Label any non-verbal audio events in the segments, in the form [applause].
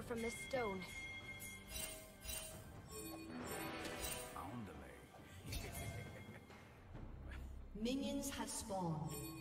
More from this stone. [laughs] Minions have spawned.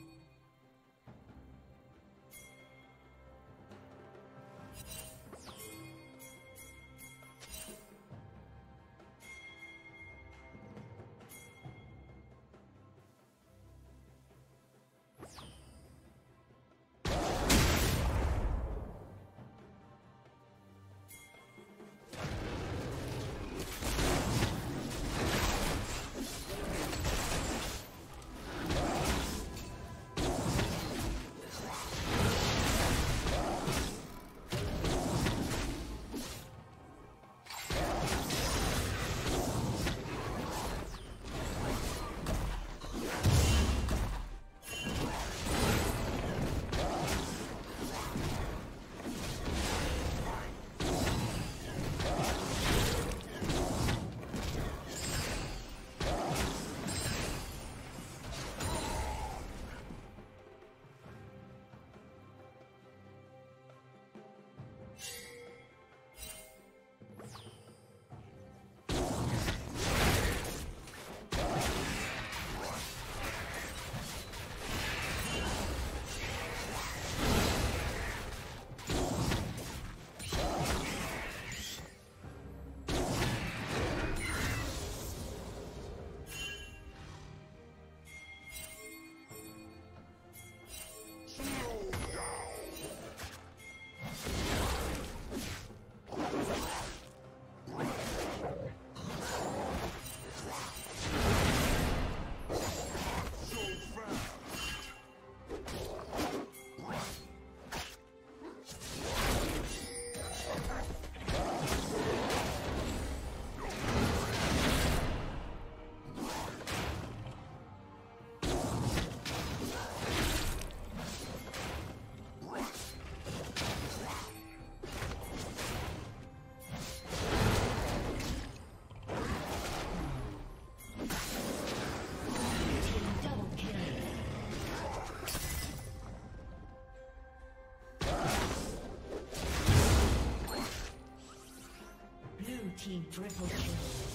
Triple kill.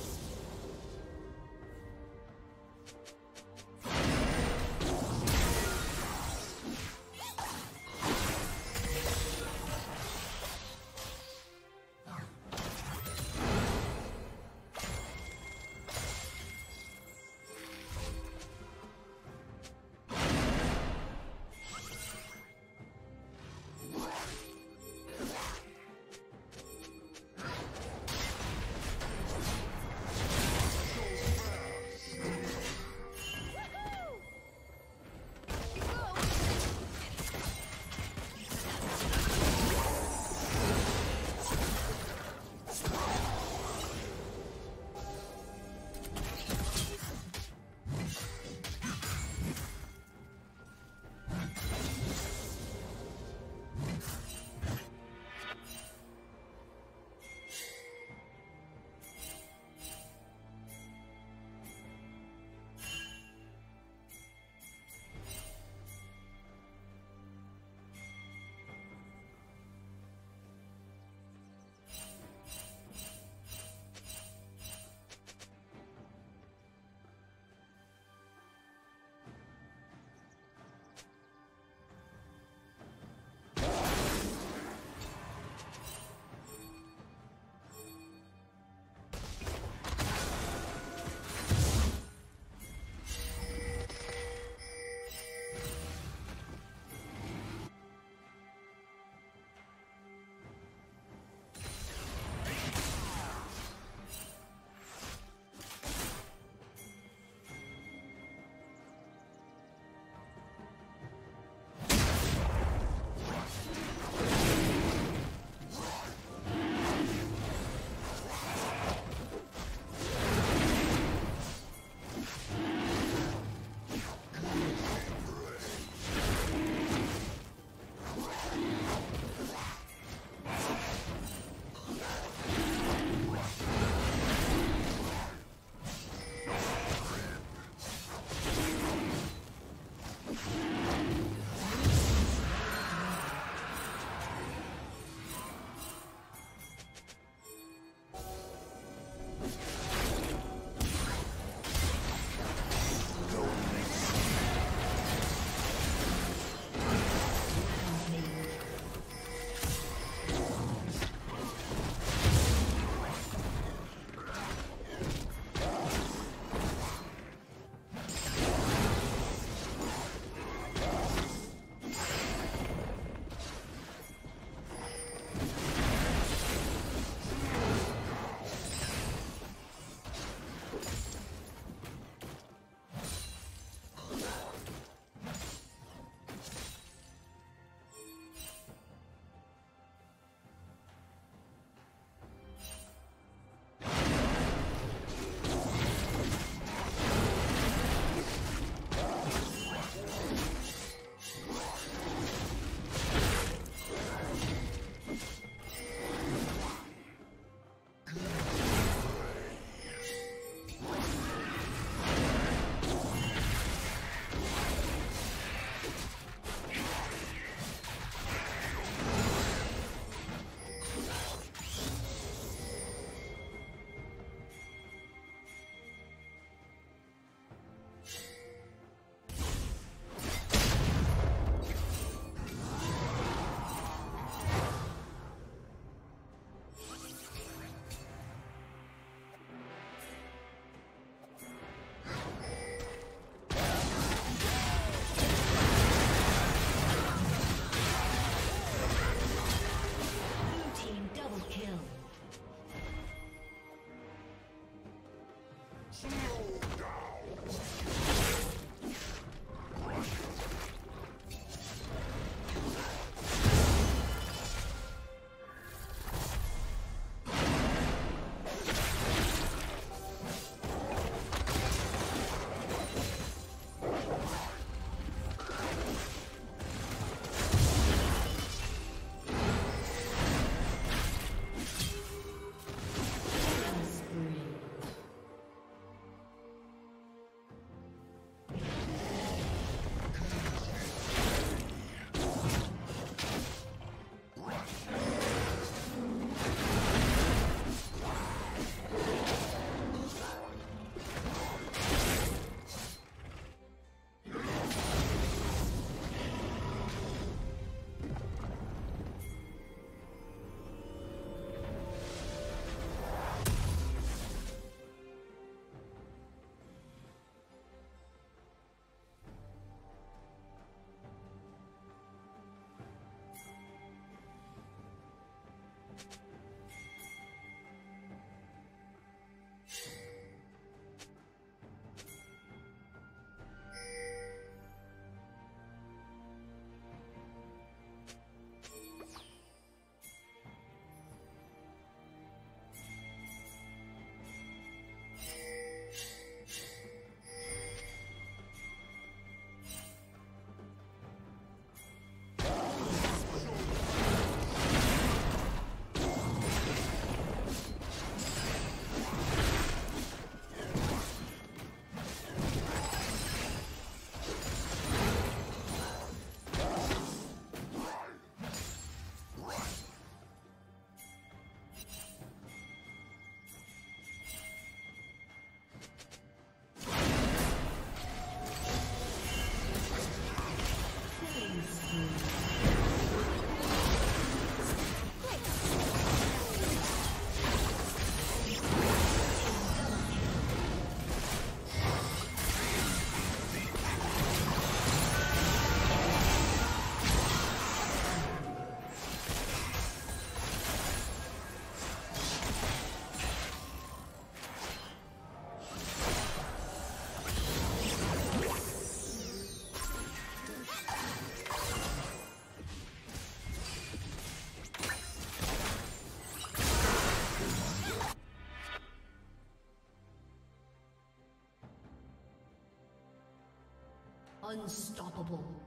Unstoppable.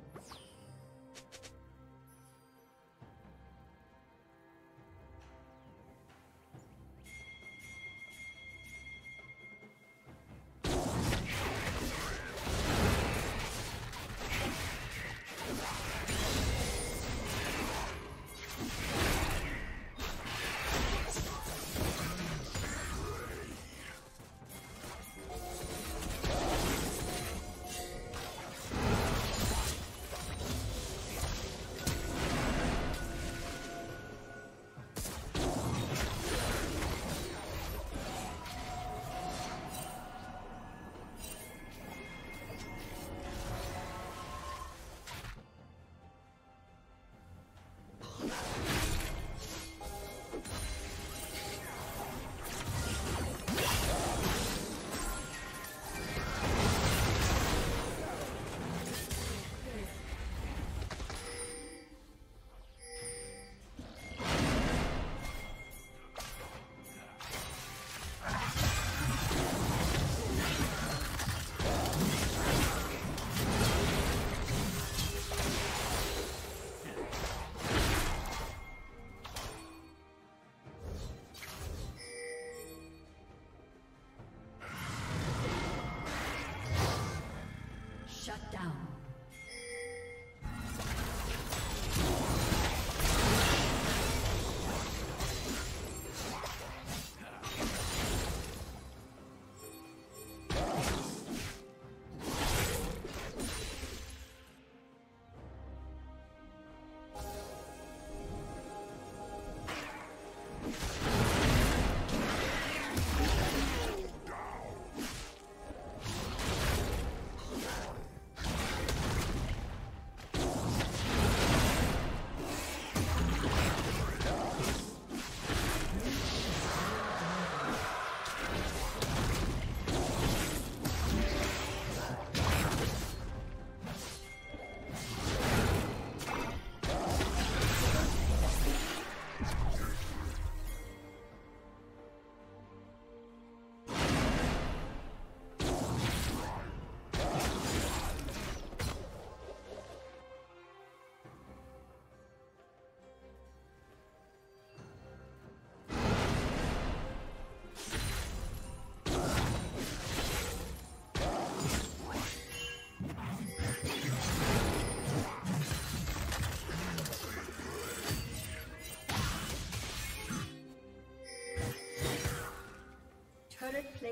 Shut down.